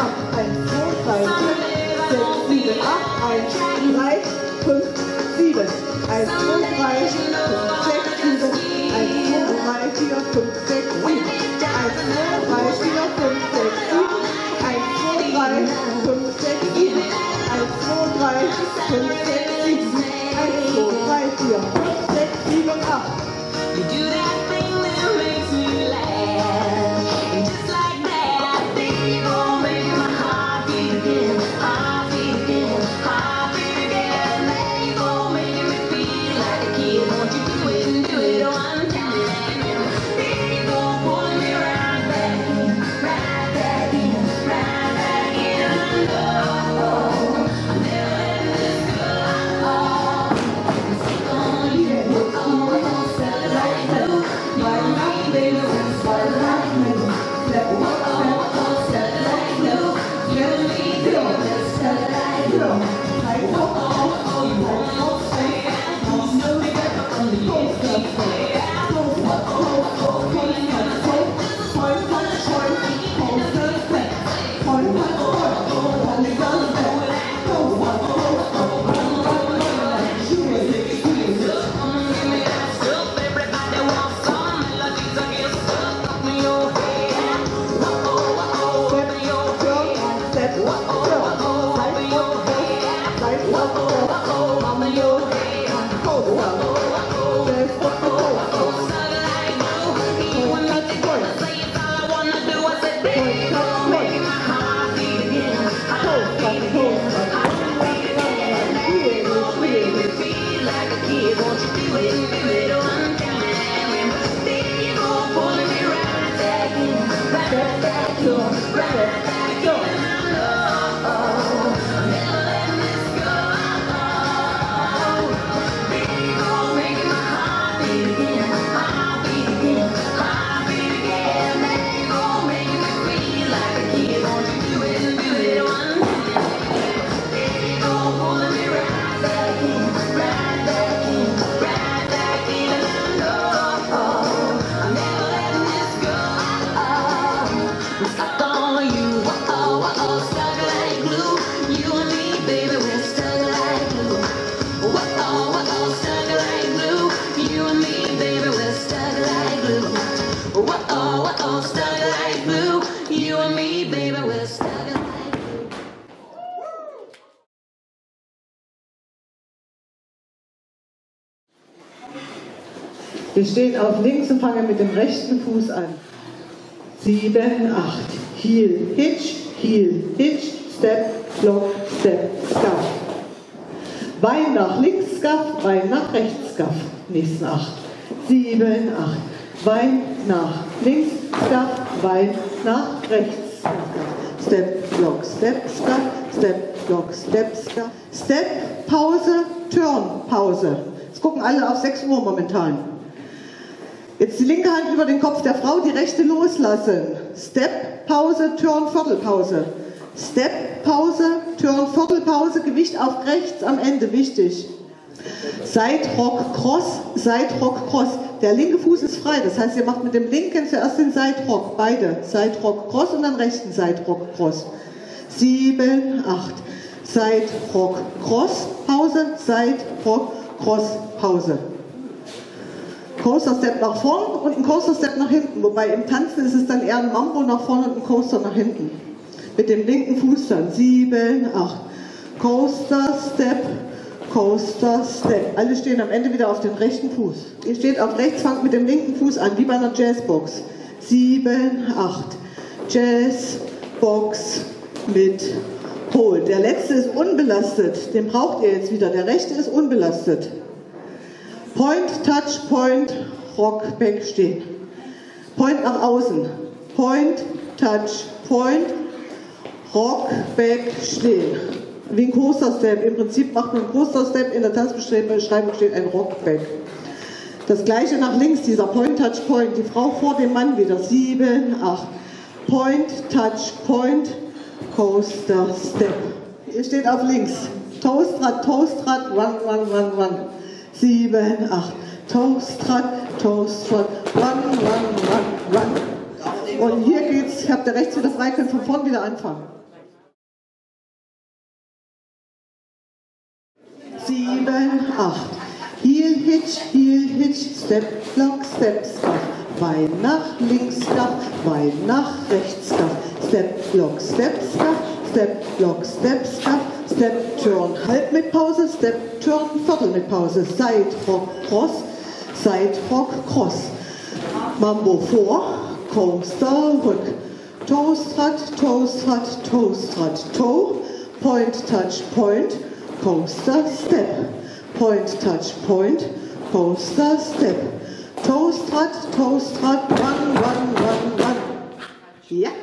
ab 1, 2, 3, 4, 6, 7, 8, 1, 3, 5, 7, 1, 2, 3, 5, 6, 7, 1, 2, 3, 4, 5, 6, 7, 1, 2, 3, 4, 5, 6, 7, 1, 2, 3, 5, 6, 7, 1, 2, 3, 5, 6, 7, Oh, Oh. Wir stehen auf links und fangen mit dem rechten Fuß an. Sieben, acht. Heel, Hitch, Heel, Hitch, Step, Block, Step, Scuff. Bein nach links, Scuff, Bein nach rechts, Scuff. Nächsten acht. Sieben, acht. Bein nach links, Scuff, Bein nach rechts. Step, Block, Step, Scuff, Step, Block, Step, Scuff. Step, Pause, Turn, Pause. Jetzt gucken alle auf 6 Uhr momentan. Jetzt die linke Hand über den Kopf der Frau, die rechte loslassen. Step, Pause, Turn, Viertelpause. Step, Pause, Turn, Viertelpause, Gewicht auf rechts am Ende, wichtig. Side Rock Cross, Side Rock Cross. Der linke Fuß ist frei, das heißt, ihr macht mit dem linken zuerst den Side Rock, beide. Side Rock Cross und dann rechten Side Rock Cross. Sieben, acht. Side Rock Cross, Pause, Side Rock Cross, Pause. Coaster Step nach vorn und ein Coaster Step nach hinten. Wobei im Tanzen ist es dann eher ein Mambo nach vorn und ein Coaster nach hinten. Mit dem linken Fuß dann. Sieben, acht. Coaster Step, Coaster Step. Alle stehen am Ende wieder auf dem rechten Fuß. Ihr steht auf rechts, fangt mit dem linken Fuß an, wie bei einer Jazzbox. Sieben, acht. Jazzbox mit Hold. Der letzte ist unbelastet. Den braucht ihr jetzt wieder. Der rechte ist unbelastet. Point, Touch, Point, Rock, Back, stehen. Point nach außen. Point, Touch, Point, Rock, Back, stehen. Wie ein Coaster Step. Im Prinzip macht man einen Coaster Step. In der Tanzbeschreibung steht ein Rock, Back. Das gleiche nach links, dieser Point, Touch, Point. Die Frau vor dem Mann wieder. Sieben, acht. Point, Touch, Point, Coaster, Step. Ihr steht auf links. Toastrad, Toastrad, Run, Run, Run, Run. Sieben, acht. Toastrad, Toastrad, Run, Run, Run, Run. Und hier geht's, habt ihr rechts wieder frei, könnt von vorn wieder anfangen. Hitch, Heel Hitch, Step, Block, Step, Scuff. Bein nach links, Scuff, Bein nach rechts, Scuff. Step, Block, Step, Scuff, Step, Block, Step, Scuff. Step, Turn, halb mit Pause, Step, Turn, Viertel mit Pause. Side, Rock, Cross, Side, Rock, Cross. Mambo vor, Coaster, Rück. Toastrad, Toastrad, Toastrad, Toe. Point, Touch, Point. Coaster, Step. Point, Touch, Point. Poster step. Toe strut, toe strut, run, run, run, run. Yeah.